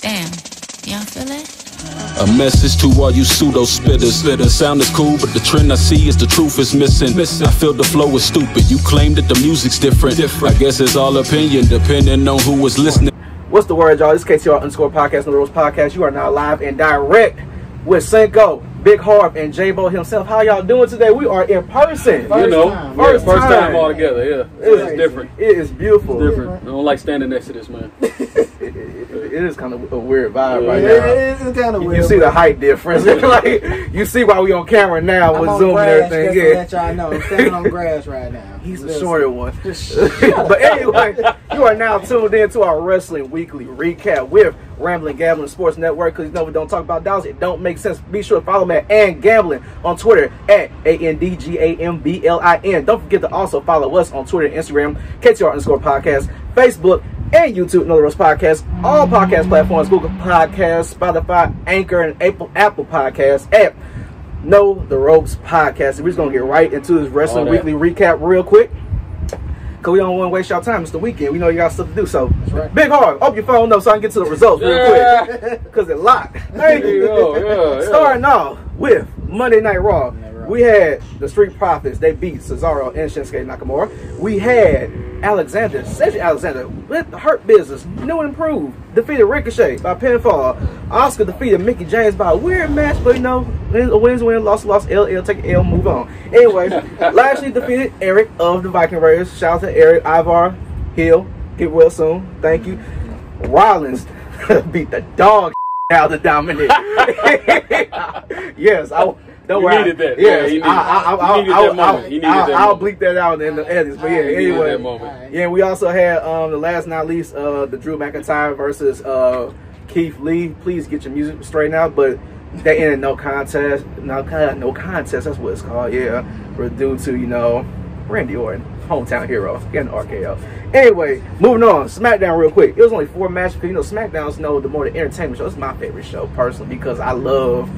Damn, y'all feel it? A message to all you pseudo spitters. The sound is cool, but the trend I see is the truth is missing. I feel the flow is stupid. You claim that the music's different. I guess it's all opinion, depending on who was listening. What's the word, y'all? This is KTR underscore podcast, No Rose Podcast. You are now live and direct with Cinco, Big Harp, and J-Bo himself. How y'all doing today? We are in person. you know, time. yeah, First first, time. time. all together. Yeah, It it's different. It is beautiful. Different. I don't like standing next to this man. It, it- it is kind of a weird vibe right Yeah, now. it's kind of You, weird. you see the height difference. like you see why we on camera now I'm with Zoom and everything. Yeah. let y'all know. I'm standing on grass right now. He's the Listen. shorter one. But anyway, you are now tuned in to our Wrestling Weekly recap with Rambling Gambling Sports Network. Because you know we don't talk about dollars, it don't make sense. Be sure to follow me at and Gambling on Twitter at A N D G A M B L I N. Don't forget to also follow us on Twitter and Instagram, KTR underscore podcast, Facebook, and YouTube, Know the Ropes Podcast. All podcast platforms, Google Podcasts, Spotify, Anchor, and Apple Apple Podcasts at Know the Ropes Podcast. And we're just gonna get right into this Wrestling Weekly recap real quick. Cause we don't want to waste y'all time. It's the weekend. We know you got stuff to do. So, right. big hard. Open your phone up so I can get to the results real Yeah. quick. Cause it locked. Thank you go. Yeah, yeah. Starting off with Monday Night Raw. Night Raw. We had the Street Profits. They beat Cesaro and Shinsuke Nakamura. We had Alexander, Cedric Alexander, with the Hurt Business, new and improved, defeated Ricochet by pinfall. Asuka defeated Mickie James by a weird match, but you know, wins, wins, win, loss, loss, L, L, take L, move on. Anyway, Lashley defeated Erik of the Viking Raiders. Shout out to Erik Ivar Hill. Get well soon. Thank you. Rollins beat the dog out of Dominik. yes, I. Don't You worry. needed that. Yes, Yeah, he needed- I, I, I, he needed I, that moment. He needed I'll, that I'll bleep that out in the edits. But yeah, anyway. Yeah, we also had um, the last not least uh, the Drew McIntyre versus uh, Keith Lee. Please get your music straight now. but they ended no contest. No, no contest. That's what it's called. Yeah, for due to you know Randy Orton, hometown hero, getting RKO. Anyway, moving on. SmackDown real quick. It was only four matches because you know SmackDown's no the more the entertainment show. It's my favorite show personally because I love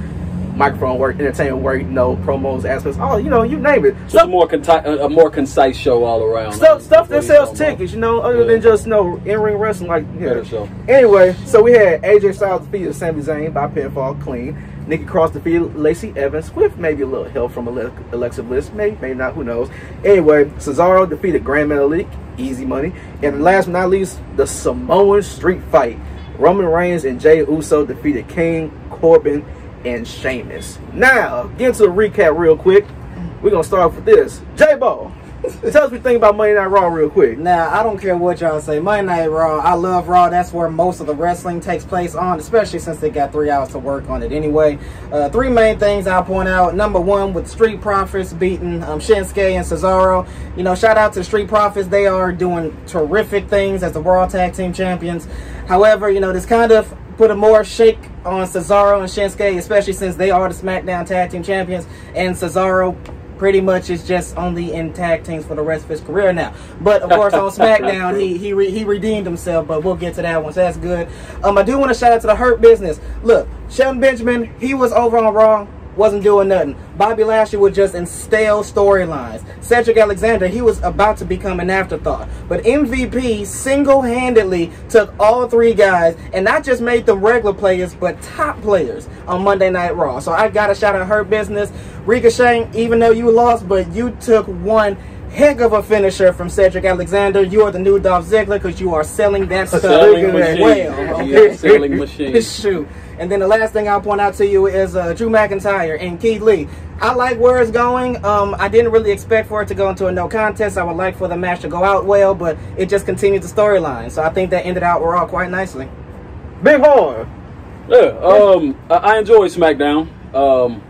microphone work, entertainment work, you know, promos, aspects, all you know, you name it. Just a more conti- a more concise show all around. Stuff, stuff that What are you sells tickets, you know, other Yeah. than just you know in ring wrestling. Like, you know. Better show. Anyway, so we had AJ Styles defeated Sami Zayn by pinfall clean. Nikki Cross defeated Lacey Evans with maybe a little help from Alexa Bliss, maybe, maybe not, who knows. Anyway, Cesaro defeated Gran Metalik, easy money. And last but not least, the Samoan Street Fight. Roman Reigns and Jey Uso defeated King, Corbin, and Sheamus. Now, get into a recap real quick. We're gonna start off with this. J Bo, tell us what you think about Monday Night Raw real quick. Now, I don't care what y'all say. Monday Night Raw, I love Raw. That's where most of the wrestling takes place on, especially since they got three hours to work on it anyway. Uh, three main things I'll point out. Number one, with Street Profits beating um, Shinsuke and Cesaro. You know, shout out to Street Profits. They are doing terrific things as the Raw Tag Team Champions. However, you know, this kind of put a more shake on Cesaro and Shinsuke, especially since they are the SmackDown Tag Team Champions, and Cesaro pretty much is just only in tag teams for the rest of his career now. But of course, on SmackDown, he he re, he redeemed himself. But we'll get to that one. So that's good. Um, I do want to shout out to the Hurt Business. Look, Shelton Benjamin, he was over on Raw. Wasn't doing nothing. Bobby Lashley was just in stale storylines. Cedric Alexander, he was about to become an afterthought. But MVP single-handedly took all three guys and not just made them regular players, but top players on Monday Night Raw. So I got a shout out Hurt Business. Ricochet, even though you lost, but you took one heck of a finisher from Cedric Alexander. You are the new Dolph Ziggler because you are selling that stuff Selling Look at machine. well. He is a selling machine. Shoot. And then the last thing I'll point out to you is uh, Drew McIntyre and Keith Lee. I like where it's going. Um, I didn't really expect for it to go into a no contest. I would like for the match to go out well, but it just continued the storyline. So I think that ended out Raw quite nicely. Big Horn. Yeah, um, I, I enjoy SmackDown. Um,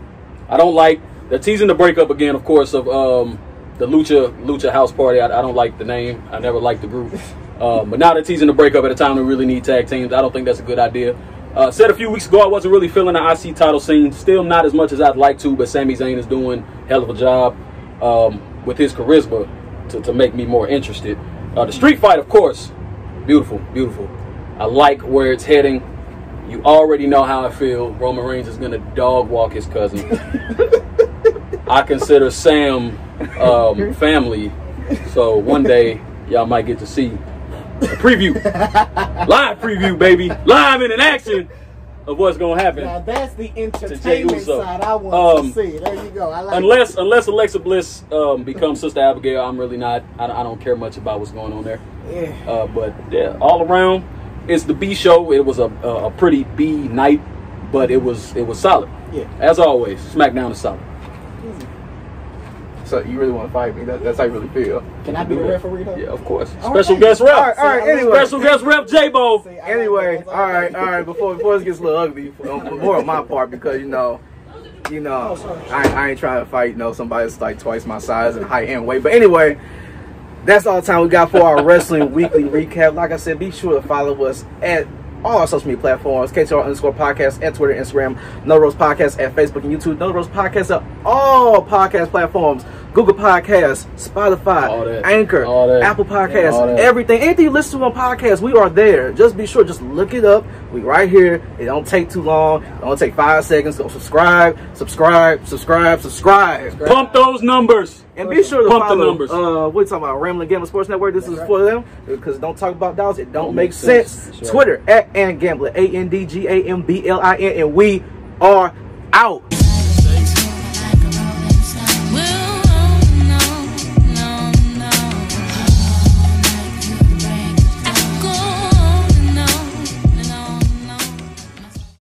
I don't like they're teasing the breakup again, of course, of um, the Lucha Lucha House Party. I, I don't like the name. I never liked the group. Um, but now they're teasing the breakup at a time we really need tag teams. I don't think that's a good idea. Uh, said a few weeks ago I wasn't really feeling the IC title scene. Still not as much as I'd like to, but Sami Zayn is doing hell of a job um, with his charisma to, to make me more interested. Uh, the street fight, of course, beautiful, beautiful. I like where it's heading. You already know how I feel. Roman Reigns is gonna dog walk his cousin. I consider Sam um, family, so one day y'all might get to see a preview, live preview, baby, live in an action of what's gonna happen. Now that's the entertainment side I want Um, to see. There you go. I like Unless unless Alexa Bliss um, becomes Sister Abigail, I'm really not. I, don't- I don't care much about what's going on there. Yeah. Uh, but yeah, all around, it's the B show. It was a, a, a pretty B night, but it was it was solid. Yeah. As always, SmackDown is solid. So you really want to fight me? That, that's how you really feel. Can I be the referee though? Yeah, of course. All Special right. guest rep. All right, all right. Anyway, Special guest rep J-Bo. See, I like Anyway, all right, all right. Before before this gets a little ugly, um, more on my part because you know, you know, I, I ain't trying to fight. You know, somebody that's like twice my size and height and weight. But anyway, that's all the time we got for our wrestling weekly recap. Like I said, be sure to follow us at all our social media platforms, KTR underscore podcast at Twitter, Instagram, No Rose Podcast at Facebook and YouTube, No Rose Podcast at all podcast platforms, Google Podcasts, Spotify, All that. Anchor, All that. Apple Podcasts, All that. everything. Anything you listen to on podcast, we are there. Just be sure, just look it up. We right here. It don't take too long. It don't take five seconds. Go subscribe, subscribe, subscribe, subscribe. Pump those numbers. And be sure to Pump the numbers. Uh, what you talking about? Rambling Gambling Sports Network. This That's is right. for them because don't talk about dollars. It don't, Don't make make sense. sense. That's right. Twitter at and Gambler. A N D G A M B L I N. And we are out.